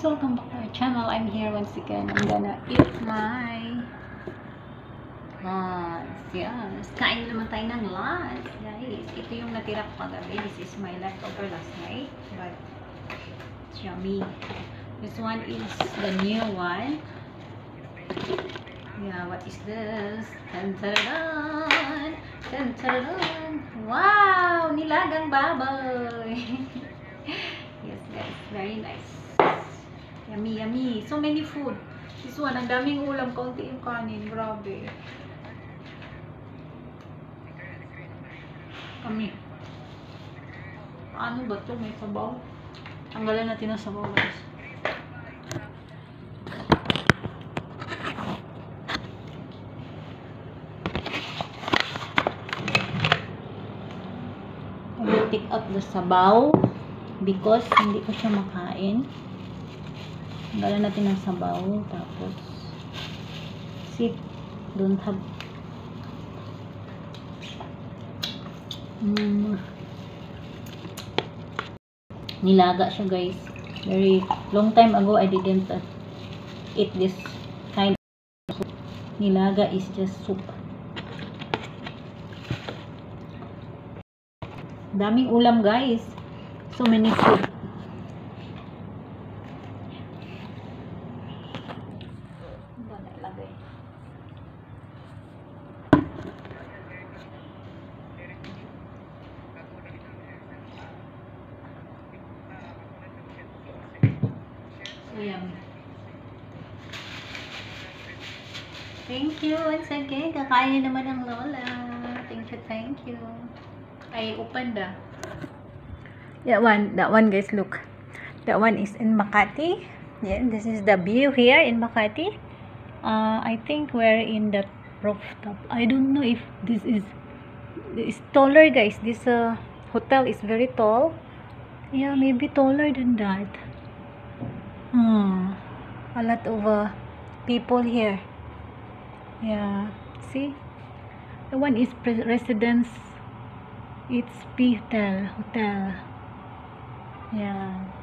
guys, welcome back to our channel. I'm here once again. I'm gonna eat my lunch. Yes. Kain naman tayo ng lunch, guys. Ito yung natira ko kagabi. This is my leftover last night. But, it's yummy. This one is the new one. Yeah, what is this? Tan tararan! Tan tararan! Wow! Nilagang baboy! yes, guys. Very nice. Yummy, yummy. So many food. This one, ang daming ulam. Kaunti yung kanin. Grabe. Kami. Ano ba to? May sabaw. Tanggalan natin ang sabaw, guys. Take out the sabaw because hindi ko siya makain. Tanggalan natin ang sabaw. Tapos, sip. Don't have Mm. Nilaga siya guys. Very long time ago I didn't uh, eat this kind of soup. Nilaga is just soup. Daming ulam guys. So many food. Ano ba nailagay? Yummy. Thank you once again. Kakain naman ng Lola. Thank you, thank you. Ay, open da. That one, that one guys, look. That one is in Makati. Yeah, this is the view here in Makati. Uh, I think we're in the rooftop. I don't know if this is it's taller guys. This uh, hotel is very tall. Yeah, maybe taller than that. Hmm. A lot of uh, people here. Yeah. See? The one is residence. It's P Hotel. Hotel. Yeah.